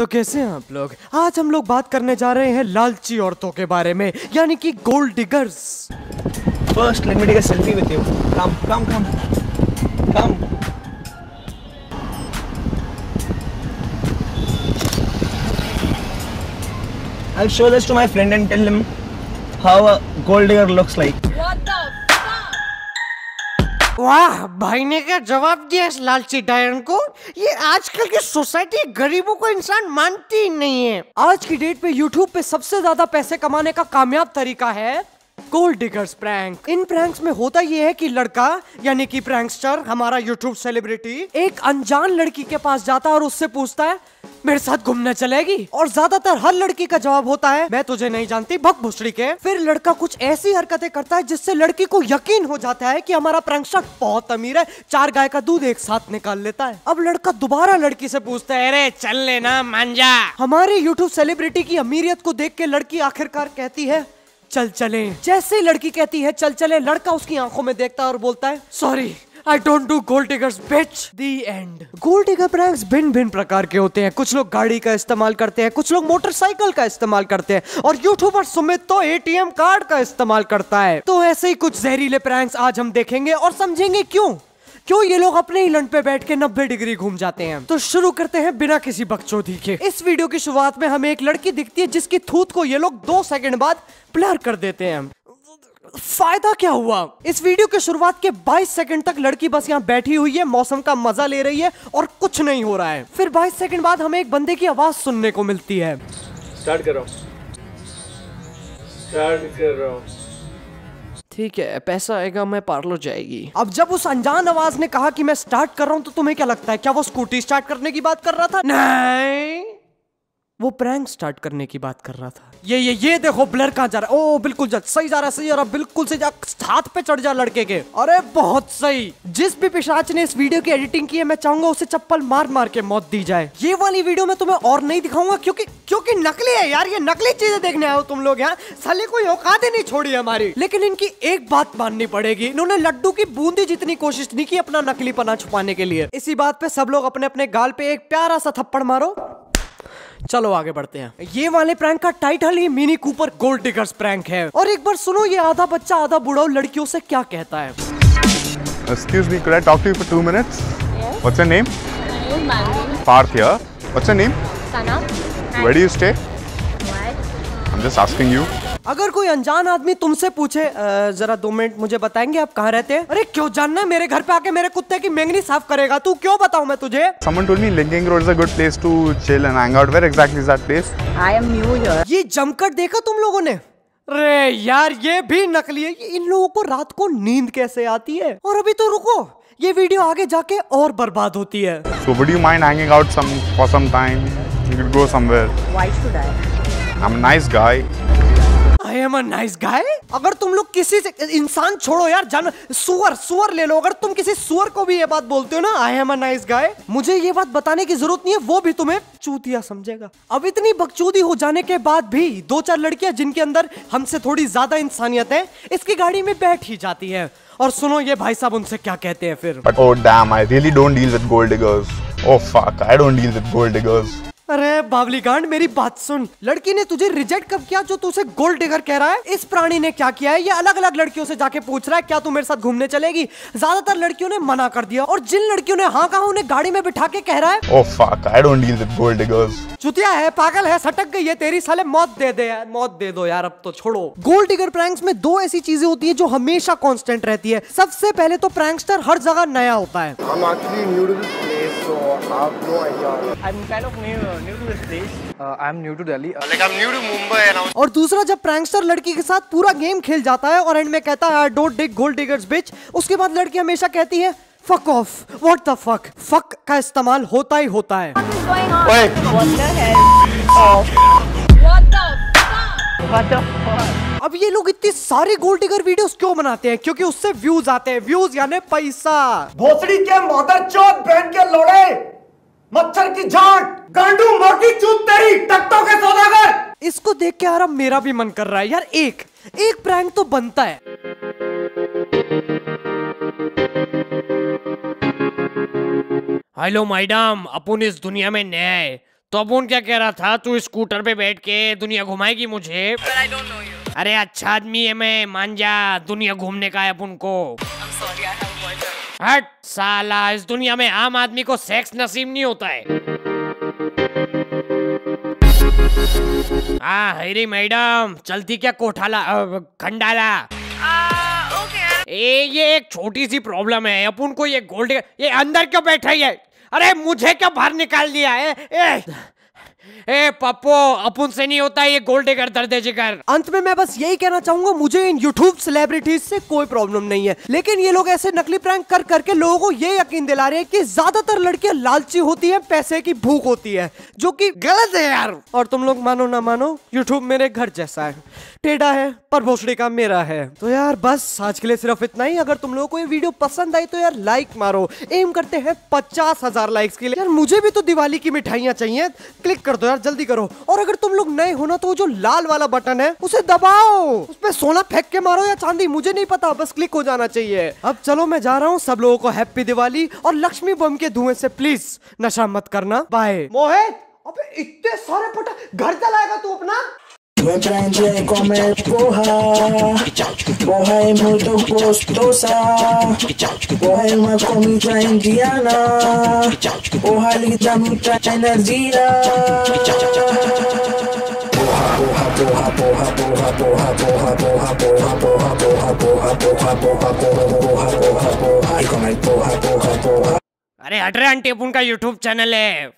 तो कैसे हैं आप लोग? आज हम लोग बात करने जा रहे हैं लालची औरतों के बारे में, यानी कि गोल्ड डिगर्स फ़र्स्ट लैंग्वेज का selfie with you come come come come I will show this to my friend and tell him how a gold digger looks like वाह, भाई ने क्या जवाब दिया इस लालची डायन को? ये आजकल की सोसाइटी गरीबों को इंसान मानती ही नहीं है। आज की डेट पे यूट्यूब पे सबसे ज़्यादा पैसे कमाने का कामयाब तरीका है गोल्ड डिगर्स प्रैंक इन प्रैंक्स में होता ये है कि लड़का, यानी कि प्रैंकस्टर हमारा यूट्यूब सेलिब्रिटी एक अनजान लड़की के पास जाता है और उससे पूछता है मेरे साथ घूमने चलेगी? और ज़्यादातर हर लड़की का जवाब होता है, मैं तुझे नहीं जानती भक भुसड़ी के। फिर लड़का कुछ ऐसी हरकतें करता है जिससे लड़की को यकीन हो जाता है कि हमारा प्रंक्षक बहुत अमीर है, चार गाय का दूध एक साथ निकाल लेता है। अब लड़का दोबारा लड़की से पूछता है, अरे, चल लेना मांझा। हमारे यूट्यूब सेलिब्रिटी की अमीरियत को देख के लड़की आखिरकार कहती है, चल चले। जैसे लड़की कहती है, चल चले, लड़का उसकी आँखों में देखता है और बोलता है sorry I don't do gold diggers bitch the and gold digger pranks भिन्न भिन्न प्रकार के होते हैं। कुछ लोग गाड़ी का इस्तेमाल करते हैं, कुछ लोग मोटरसाइकिल का इस्तेमाल करते हैं और यूट्यूबर सुमित तो एटीएम कार्ड का इस्तेमाल करता है। तो ऐसे ही कुछ जहरीले प्रैंक्स आज हम देखेंगे और समझेंगे क्यों? क्यों ये लोग अपने ही लंड पे बैठ के 90 डिग्री घूम जाते हैं? तो शुरू करते हैं बिना किसी बकचोदी के। इस वीडियो की शुरुआत में हमें एक लड़की दिखती है जिसकी थूत को ये लोग दो सेकंड बाद ब्लर कर देते हैं। फ़ायदा क्या हुआ? इस वीडियो की शुरुआत के 22 सेकंड तक लड़की बस यहाँ बैठी हुई है मौसम का मज़ा ले रही है और कुछ नहीं हो रहा है। फिर 22 सेकंड बाद हमें एक बंदे की आवाज़ सुनने को मिलती है। स्टार्ट कर। रहा हूँ स्टार्ट कर। रहा हूँ ठीक है पैसा आएगा मैं पार्लर जाएगी। अब जब उस अनजान आवाज़ ने कहा कि मैं स्टार्ट कर रहा हूँ तो तुम्हें क्या लगता है? क्या वो स्कूटी स्टार्ट करने की बात कर रहा था? नहीं। वो प्रैंक स्टार्ट करने की बात कर रहा था। ये ये ये देखो ब्लर कहाँ जा रहा है? ओ बिल्कुल जा, सही जा रहा है, सही जा रहा बिल्कुल सही जा, हाथ पे चढ़ जा लड़के के। अरे, बहुत सही। जिस भी पिशाच ने इस वीडियो की एडिटिंग की है, मैं चाहूँगा उसे चप्पल मार मार के मौत दी जाए। ये वाली वीडियो में तुम्हें और नहीं दिखाऊँगा, क्योंकि क्योंकि नकली है यार, ये नकली चीज़ें देखने हो तुम लोग यहाँ साले, कोई औकात ही नहीं छोड़ी हमारी। लेकिन इनकी एक बात माननी पड़ेगी, इन्होंने लड्डू की बूंदी जितनी कोशिश नहीं की अपना नकली पना छुपाने के लिए। इसी बात पे सब लोग अपने अपने गाल पे एक प्यारा सा थप्पड़ मारो। चलो आगे बढ़ते हैं। ये वाले प्रैंक का टाइटल ही Mini Cooper gold diggers prank है। और एक बार सुनो ये आधा बच्चा आधा बुढ़ाओ लड़कियों से क्या कहता है। Excuse me could I talk to you for 2 अगर कोई अनजान आदमी तुमसे पूछे जरा दो मिनट मुझे बताएँगे आप कहाँ रहते हैं? अरे क्यों जानना मेरे घर पे आके मेरे कुत्ते की मैंगनी साफ़ करेगा। तू क्यों बताऊ मैं तुझे? ये जमकर देखा तुम लोगो ने? अरे यार ये भी नकली है। इन लोगो को रात को नींद कैसे आती है? और अभी तो रुको। ये वीडियो आगे जाके और बर्बाद होती है। So would you mind hanging out some for some time you will go somewhere why should I I am nice guy I am a nice guy अगर तुम लोग किसी से इंसान छोड़ो यार जान सुअर सुअर ले लो। अगर तुम किसी सुअर को भी ये बात बोलते हो ना आई एम अ नाइस गाय मुझे ये बात बताने की ज़रूरत नहीं है वो भी तुम्हें चूतिया समझेगा। अब इतनी बकचोदी हो जाने के बाद भी दो चार लड़कियाँ जिनके अंदर हमसे थोड़ी ज़्यादा इंसानियत है इसकी गाड़ी में बैठ ही जाती है। और सुनो ये भाई साहब उनसे क्या कहते हैं फिर। But oh damn, I really don't deal with gold diggers. Oh fuck, I don't deal with gold diggers. अरे बावली गांड मेरी बात सुन। लड़की ने तुझे रिजेक्ट कब किया जो तू उसे गोल्ड डिगर कह रहा है? इस प्राणी ने क्या किया है? ये अलग अलग लड़कियों से जाके पूछ रहा है क्या तू मेरे साथ घूमने चलेगी? ज़्यादातर लड़कियों ने मना कर दिया और जिन लड़कियों ने हाँ कहा उन्हें गाड़ी में बिठा के कह रहा है Oh fuck, I don't deal with gold diggers. चुतिया है पागल है सटक गई है तेरी साले मौत दे दे यार मौत दे दो यार अब तो छोड़ो। गोल्ड डिगर प्रैंक्स में दो ऐसी चीज़ें होती है जो हमेशा कांस्टेंट रहती है। सबसे पहले तो प्रैंकस्टर हर जगह नया होता है। I'm actually new to this place, so I have no idea. I'm kind of new, new to this place. Uh, I'm new to Delhi. Uh, Like I'm new to Mumbai and I'm और दूसरा जब prankster लड़की के साथ पूरा game खेल जाता है और एंड में कहता है don't dig gold diggers bitch उसके बाद लड़की हमेशा कहती है fuck off what the fuck fuck का इस्तेमाल होता ही होता है What is going on? Wait. What the hell? What the fuck? What the fuck? अब ये लोग इतनी सारी गोल्ड डिगर वीडियोस क्यों बनाते हैं क्योंकि उससे व्यूज़ आते हैं व्यूज़ यानी पैसा भोसड़ी के मदर चौथ बहन के लोड़े मच्छर की झांट गांडू मोटी चूत तेरी टट्टों के सौदागर। इसको देख के यार अब मेरा भी मन कर रहा है यार एक एक प्रैंक तो बनता है। हेलो मैडम अपन इस दुनिया में नया है तो अपुन क्या कह रहा था तू स्कूटर पे बैठ के दुनिया घुमाएगी मुझे. अरे अच्छा आदमी है मैं मान जा दुनिया घूमने का है अपन को। I'm sorry, I have. हट साला इस दुनिया में आम आदमी को सेक्स नसीब नहीं होता है। हाँ हरी मैडम चलती क्या कोठाला खंडाला? ए ये एक छोटी सी प्रॉब्लम है अपन को ये गोल्ड ये अंदर क्यों बैठा है अरे मुझे क्या बाहर निकाल दिया है? ए, ए पप्पो अपन से नहीं होता ये गोल्ड डिगर दर्द जिगर अंत में मैं बस यही कहना चाहूँगा मुझे इन यूट्यूब सेलिब्रिटीज से कोई प्रॉब्लम नहीं है। लेकिन ये लोग ऐसे नकली प्रैंक कर करके लोगों को ये यकीन दिला रहे हैं कि ज़्यादातर लड़कियाँ लालची होती है पैसे की भूख होती है जो की गलत है यार। और तुम लोग मानो ना मानो यूट्यूब मेरे घर जैसा है। टेढ़ा है, पर भोसड़ी का मेरा है। तो यार, बस, आज के लिए सिर्फ़ इतना ही। अगर तुम लोगों को ये वीडियो पसंद आई तो यार लाइक मारो। एम करते हैं पचास हज़ार लाइक्स के लिए। यार, मुझे भी तो दिवाली की मिठाइयाँ चाहिए। क्लिक कर दो यार, जल्दी करो। और अगर तुम लोग नए हो ना तो जो लाल वाला बटन है, उसे दबाओ। उस पे सोना फेंक के मारो या चांदी, मुझे नहीं पता। बस क्लिक हो जाना चाहिए। अब चलो, मैं जा रहा हूँ। सब लोगों को हैप्पी दिवाली और लक्ष्मी बम के धुएँ से प्लीज़ नशा मत करना। बाय मोहित, अबे, इतने सारे पटा घर चलाएगा तू अपना? A comer porra, porra é muito gostosa, porra é uma comida indiana, porra lhe dá muita energia. E. अरे हट रहे आंटी अपन का यूट्यूब चैनल है